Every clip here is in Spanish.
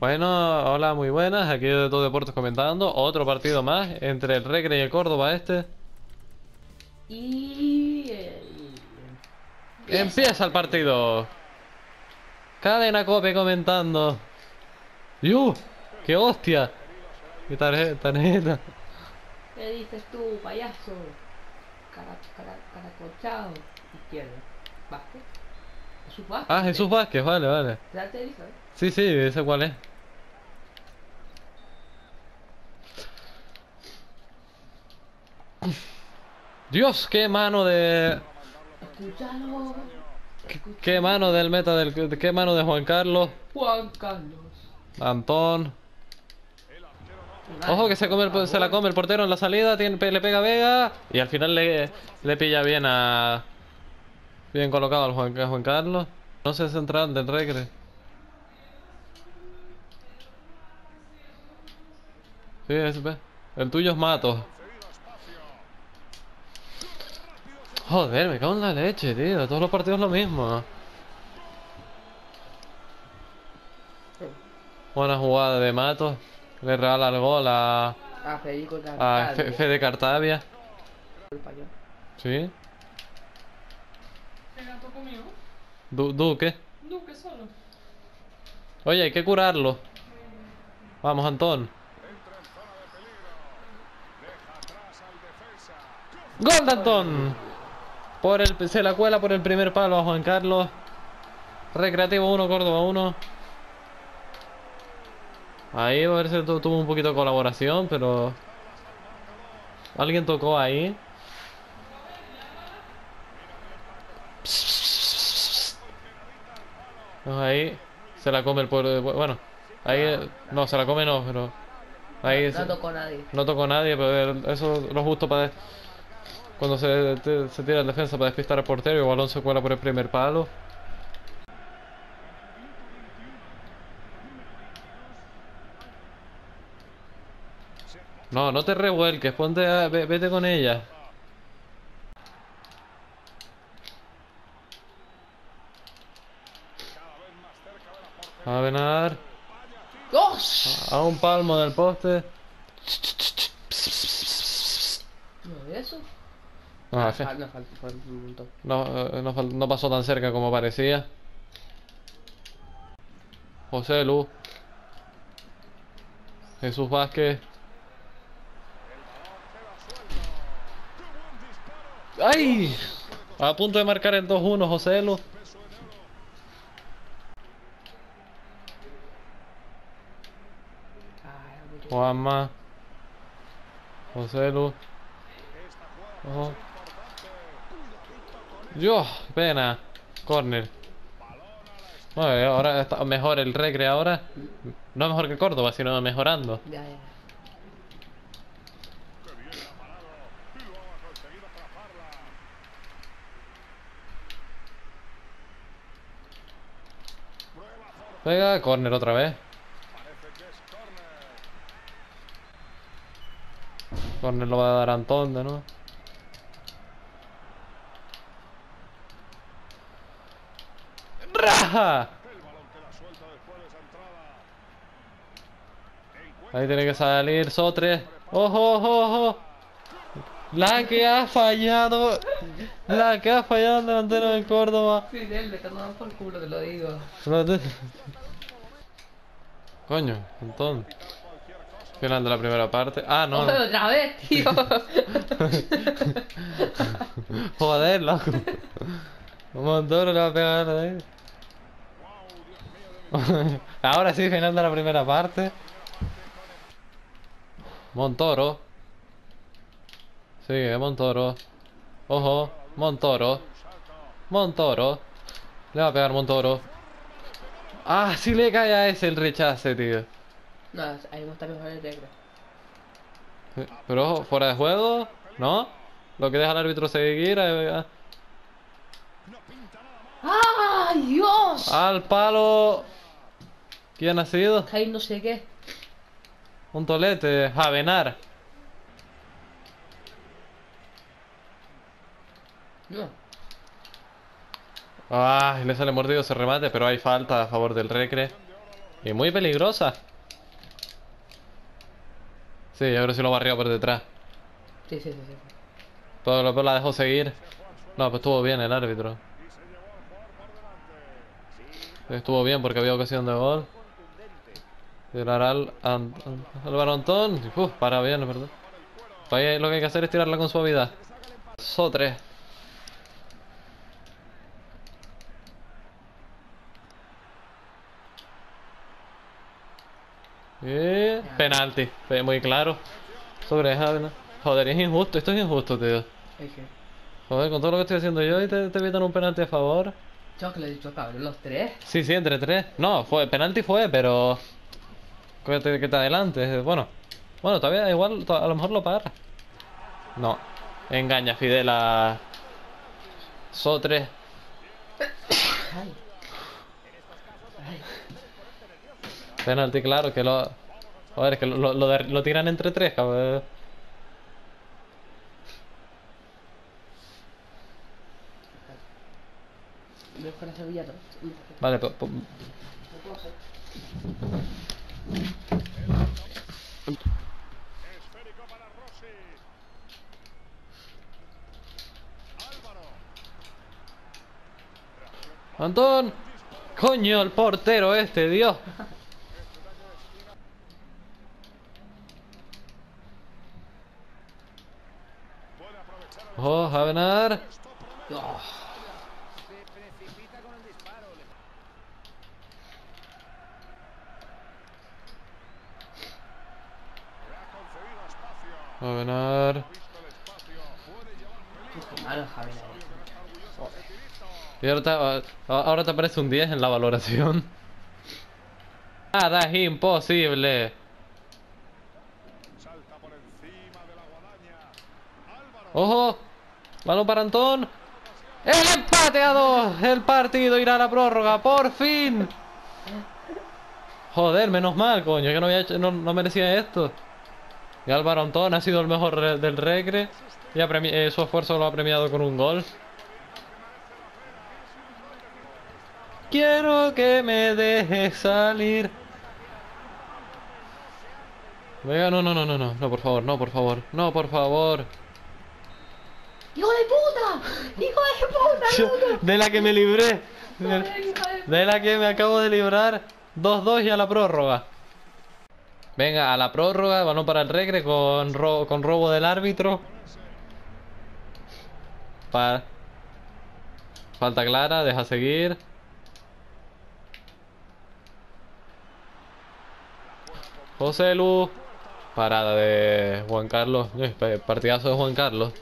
Bueno, hola, muy buenas. Aquí de Todo Deportes comentando. Otro partido más entre el Recre y el Córdoba este. Y... Empieza el partido. Cadena Cope comentando. ¡Yu! ¡Qué hostia! ¡Qué tarjeta! tarjeta. ¿Qué dices tú, payaso? Cara, cara, caracochado. Izquierda. Vázquez. Jesús Vázquez. Ah, Jesús Vázquez, vale, vale. Te ¿eh? Sí, sí, ese cuál es. Dios, qué mano de... Qué mano del meta del... Qué mano de Juan Carlos. Juan Carlos. Antón. Ojo que se, come el- se la come el portero en la salida, tiene, le pega a Vega y al final le, le pilla bien a... Bien colocado al Juan, Carlos. No se central del Recre. Sí, es. El tuyo es Mato. Joder, me cago en la leche, tío. Todos los partidos lo mismo. Buena jugada de Mato. Le regala el gol a, A Federico a Carvalho. Fe- Fede Cartavia. ¿Sí? ¿Qué gato conmigo? Du Duque. Duque solo. Oye, hay que curarlo. Vamos, Antón. ¡Gol de Antón! Por el, se la cuela por el primer palo a Juan Carlos. Recreativo 1, Córdoba 1. Ahí a ver si tu- tuvo un poquito de colaboración, pero... Alguien tocó ahí. Ahí se la come el pueblo. Bueno, ahí no, se la come no, pero ahí No se- tocó nadie. no tocó nadie, pero eso es lo justo para cuando se, te- se tira el defensa para despistar al portero y el balón se cuela por el primer palo. No, no te revuelques, ponte a- ve- vete con ella. A venar ¡Dos! a un palmo del poste. ¿No es eso? No, Ah, no. No, eh, no, pasó tan cerca como parecía. José Lu. Jesús Vázquez. ¡Ay! A punto de marcar en 2-1 José Lu. Ay, mucho- Juanma. José Lu. Ojo. Dios, pena. Corner. Bueno, eh, ahora está mejor el Recre ahora. No mejor que Córdoba, sino mejorando. Ya, ya. Venga, corner otra vez. Corner lo va a dar Antón de nuevo. ¡Raja! Ahí tiene que salir Sotre. ¡Ojo, ojo, ojo! La que ha fallado. La que ha fallado el delantero del Córdoba. Sí, él le está dando por culo, te lo digo. Coño, montón. Final de la primera parte. Ah, no. ¡Ojo, otra vez, tío! Joder, loco. Un montón le va a pegar ahí. Ahora sí, final de la primera parte. Montoro. Sigue, Montoro. Ojo, Montoro. Montoro. Le va a pegar Montoro. Ah, sí le cae a ese el rechace, tío. no, ahí está mejor el negro. Pero ojo, fuera de juego, ¿no? Lo que deja el árbitro seguir. eh, ¡Ay, Dios! Al palo. ¿Quién ha sido? Ahí no sé qué. Un tolete, Javenar. No. Ah, le sale mordido ese remate, pero hay falta a favor del Recre. Y muy peligrosa. Sí, yo creo que sí lo barrió por detrás. Sí, sí, sí, sí. Pero después la dejó seguir. No, pues estuvo bien el árbitro. Estuvo bien porque había ocasión de gol. Tirar al, Álvaro Antón. y, Uf, para bien, verdad. Ahí lo que hay que hacer es tirarla con suavidad. Sotre. Y penalti, muy claro. Sobre Javier. Joder, es injusto, esto es injusto, tío. Joder, con todo lo que estoy haciendo yo y te, te evitan un penalti a favor. Yo que le he dicho cabrón, los tres. Sí, sí, entre tres. No, fue, penalti fue, pero. Que te, que te adelantes. Bueno, bueno, todavía igual, a lo mejor lo para. No, engaña Fidel a. Sotre. Ay. Ay. Penalti, claro, que lo. Joder, es que lo, tiran entre tres, cabrón. Todo. Vale, pues. Antón. Coño, el portero este, Dios. Oh, Javenar. Oh, malo Javier. Y ahora te, a- ahora te aparece un 10 en la valoración. Nada es imposible. Salta por encima de la guadaña. Álvaro. Ojo. Balón para Antón. El empate a dos. El partido irá a la prórroga. Por fin. Joder, menos mal, coño. Que no, había hecho- no, no merecía esto. Y Álvaro Antón ha sido el mejor del recre. Y eh, su esfuerzo lo ha premiado con un gol. Quiero que me dejes salir. Venga, no, no, no, no, no, no, por favor, no, por favor, no, por favor. ¡Hijo de puta! ¡Hijo de puta! De la que me libré. De la que me acabo de librar. 2-2 y a la prórroga. Venga, a la prórroga, balón para el regre con, con robo del árbitro. Falta clara, deja seguir. José Lu. Parada de Juan Carlos. Eh, pa- Partidazo de Juan Carlos.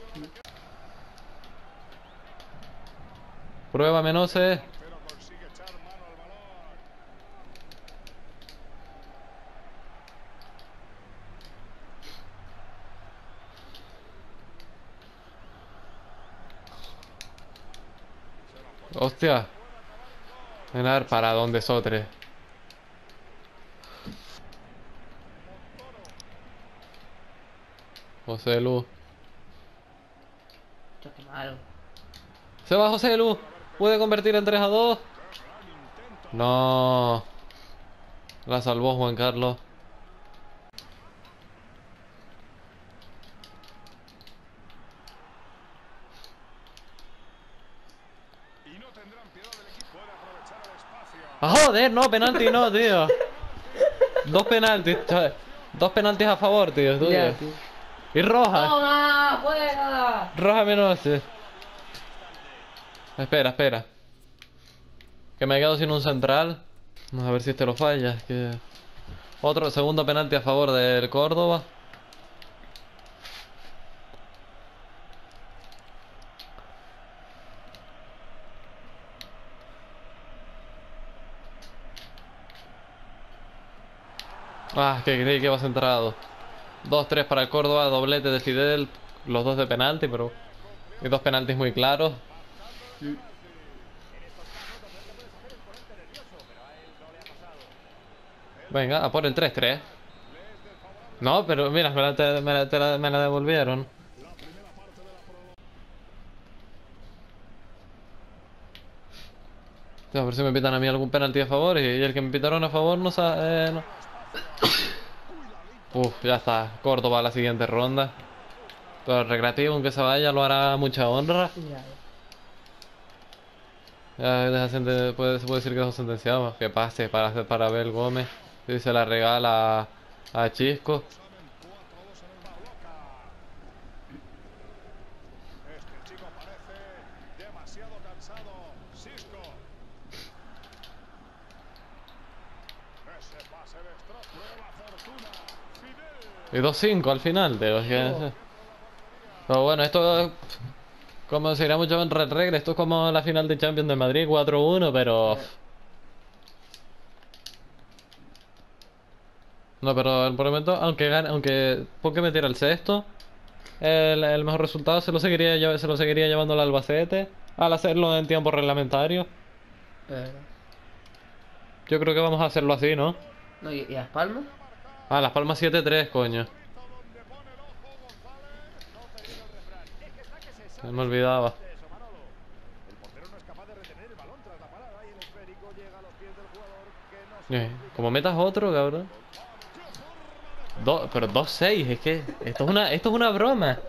Prueba Menose. Pero consigue echar mano al balón. Hostia. Ven a ver para dónde Sotre. José Lu. Yo, qué malo. Se va José Lu. Puede convertir en 3 a 2. No. La salvó Juan Carlos. Y no tendrán piedad del equipo. Puede aprovechar el espacio. ¡Ah, joder! No, penalti no, tío. Dos penaltis. chaval. Dos penaltis a favor, tío. tú, Ya, tío. tío. Y roja. ¡Toma! ¡Fuera! Roja Menose. Espera, espera. Que me he quedado sin un central. Vamos a ver si este lo falla. Que... Otro segundo penalti a favor del Córdoba. Ah, que creí que iba centrado. 2-3 para el Córdoba, doblete de Fidel, los dos de penalti, pero... Y dos penaltis muy claros. Venga, a por el 3-3. No, pero mira, me la, te- me la- te la- me la devolvieron. A ver si me pitan a mí algún penalti a favor y, y el que me pitaron a favor no sabe... Eh, no. Uf, ya está. Corto para la siguiente ronda. Pero el recreativo, aunque se vaya, lo hará mucha honra. Ya, se puede decir que son sentenciados. Que pase para, para Abel Gómez. Y se la regala a Chisco. Este chico parece demasiado cansado. Cisco. Ese pase destroza. Prueba fortuna. Fidel. Y 2-5 al final, es que- Pero bueno, esto... Como se dirá mucho en Red Regre, esto es como la final de Champions de Madrid, 4-1, pero... No, pero por el momento, aunque gane, aunque Poké metiera el sexto, el, el mejor resultado se lo seguiría se lo seguiría llevando el Albacete al hacerlo en tiempo reglamentario. Eh, Yo creo que vamos a hacerlo así, ¿no? no, ¿y, y Las Palmas? Ah, Las Palmas 7-3, coño. Se me olvidaba. No no Eh, Como metas otro, cabrón. Do- pero 2-6, es que esto es una esto es una broma.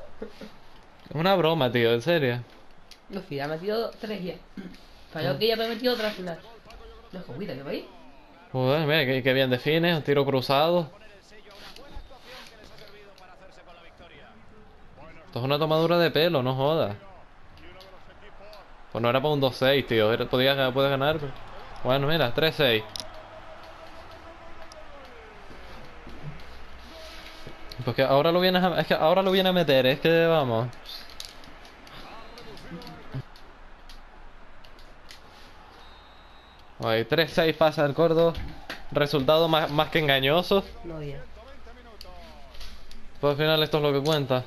Es una broma, tío, en serio. No, si ha metido tres ya. Falló que ya me ha metido otra al final. No, cuida, ¿qué país? Joder, mira, qué, qué bien define, un tiro cruzado. Esto es una tomadura de pelo, no jodas. Pues no era para un 2-6, tío. Era- Podías, puedes ganar. pero- Bueno, mira, 3-6. Pues que ahora lo vienes a, es que ahora lo viene a meter, es que vamos. Ahí, 3-6 pasa el Córdoba. Resultado más, más que engañoso. No. Pues al final esto es lo que cuenta.